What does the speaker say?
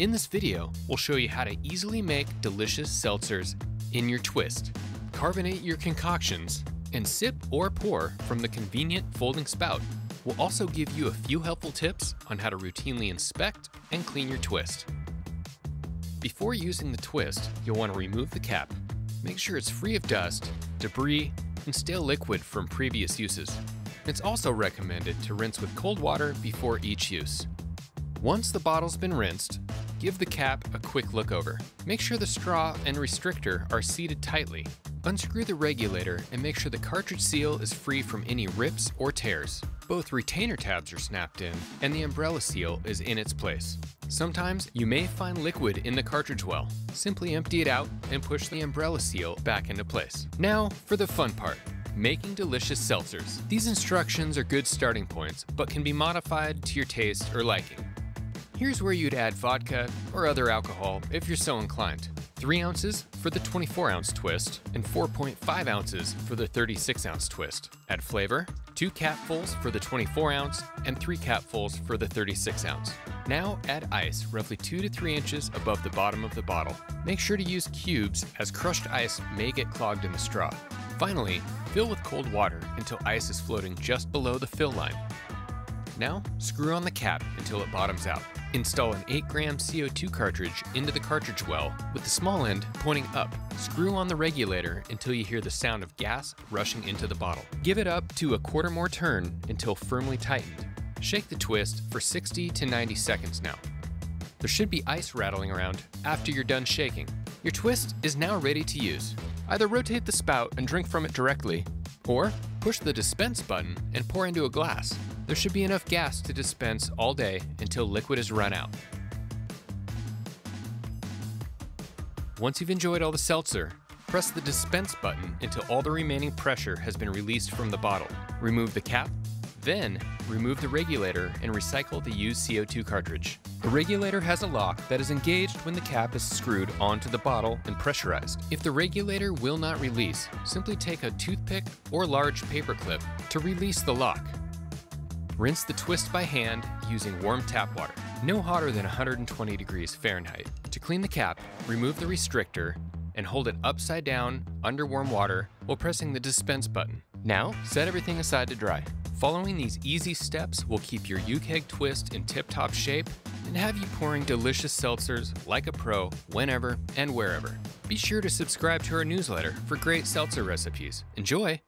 In this video, we'll show you how to easily make delicious seltzers in your twist. Carbonate your concoctions and sip or pour from the convenient folding spout. We'll also give you a few helpful tips on how to routinely inspect and clean your twist. Before using the twist, you'll want to remove the cap. Make sure it's free of dust, debris, and stale liquid from previous uses. It's also recommended to rinse with cold water before each use. Once the bottle's been rinsed, give the cap a quick look over. Make sure the straw and restrictor are seated tightly. Unscrew the regulator and make sure the cartridge seal is free from any rips or tears. Both retainer tabs are snapped in and the umbrella seal is in its place. Sometimes you may find liquid in the cartridge well. Simply empty it out and push the umbrella seal back into place. Now for the fun part making delicious seltzers. These instructions are good starting points, but can be modified to your taste or liking. Here's where you'd add vodka or other alcohol if you're so inclined. 3 ounces for the 24 ounce twist and 4.5 ounces for the 36 ounce twist. Add flavor, 2 capfuls for the 24 ounce and 3 capfuls for the 36 ounce. Now add ice roughly 2 to 3 inches above the bottom of the bottle. Make sure to use cubes as crushed ice may get clogged in the straw. Finally, fill with cold water until ice is floating just below the fill line. Now, screw on the cap until it bottoms out. Install an 8 gram CO2 cartridge into the cartridge well with the small end pointing up. Screw on the regulator until you hear the sound of gas rushing into the bottle. Give it up to a quarter more turn until firmly tightened. Shake the twist for 60 to 90 seconds now. There should be ice rattling around after you're done shaking. Your twist is now ready to use. Either rotate the spout and drink from it directly, or push the dispense button and pour into a glass. There should be enough gas to dispense all day until liquid is run out. Once you've enjoyed all the seltzer, press the dispense button until all the remaining pressure has been released from the bottle. Remove the cap, then remove the regulator and recycle the used CO2 cartridge. The regulator has a lock that is engaged when the cap is screwed onto the bottle and pressurized. If the regulator will not release, simply take a toothpick or large paper clip to release the lock. Rinse the twist by hand using warm tap water, no hotter than 120 degrees Fahrenheit. To clean the cap, remove the restrictor and hold it upside down under warm water while pressing the dispense button. Now, set everything aside to dry. Following these easy steps will keep your UKEG twist in tip-top shape and have you pouring delicious seltzers like a pro whenever and wherever. Be sure to subscribe to our newsletter for great seltzer recipes. Enjoy!